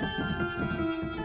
ハハハハ。